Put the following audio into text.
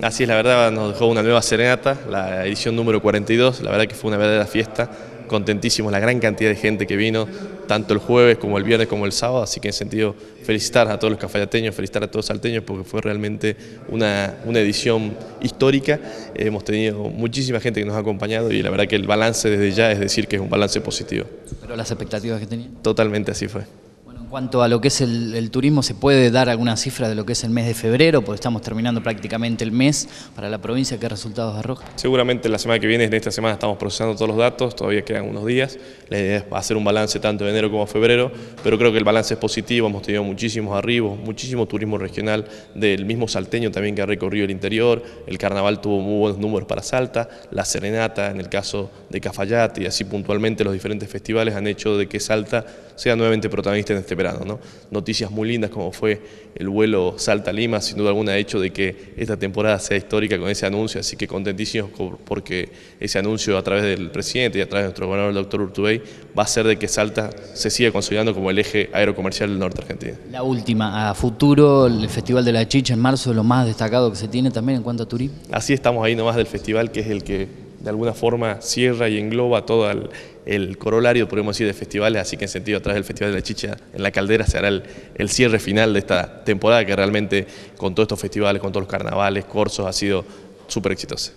Así es, la verdad nos dejó una nueva serenata, la edición número 42, la verdad que fue una verdadera fiesta, contentísimos, la gran cantidad de gente que vino, tanto el jueves como el viernes como el sábado, así que en sentido felicitar a todos los cafayateños, felicitar a todos los salteños porque fue realmente una, una edición histórica, hemos tenido muchísima gente que nos ha acompañado y la verdad que el balance desde ya es decir que es un balance positivo. ¿Pero las expectativas que tenían? Totalmente así fue. En cuanto a lo que es el, turismo, ¿se puede dar alguna cifra de lo que es el mes de febrero? Porque estamos terminando prácticamente el mes para la provincia. ¿Qué resultados arroja? Seguramente la semana que viene, en esta semana, estamos procesando todos los datos, todavía quedan unos días. La idea es hacer un balance tanto de enero como febrero, pero creo que el balance es positivo. Hemos tenido muchísimos arribos, muchísimo turismo regional del mismo salteño también que ha recorrido el interior. El carnaval tuvo muy buenos números para Salta, la Serenata en el caso de Cafayate y así puntualmente los diferentes festivales han hecho de que Salta sea nuevamente protagonista en este ¿no? Noticias muy lindas como fue el vuelo Salta-Lima, sin duda alguna ha hecho de que esta temporada sea histórica con ese anuncio, así que contentísimos porque ese anuncio a través del presidente y a través de nuestro gobernador, el doctor Urtubey, va a hacer de que Salta se siga consolidando como el eje aerocomercial del norte argentino. La última, a futuro, el Festival de la Chicha en marzo, lo más destacado que se tiene también en cuanto a turismo. Así estamos ahí nomás del festival, que es el que de alguna forma cierra y engloba todo el, corolario, podemos decir, de festivales, así que en sentido a través del Festival de la Chicha en la Caldera se hará el, el, cierre final de esta temporada que realmente con todos estos festivales, con todos los carnavales, corsos, ha sido súper exitosa.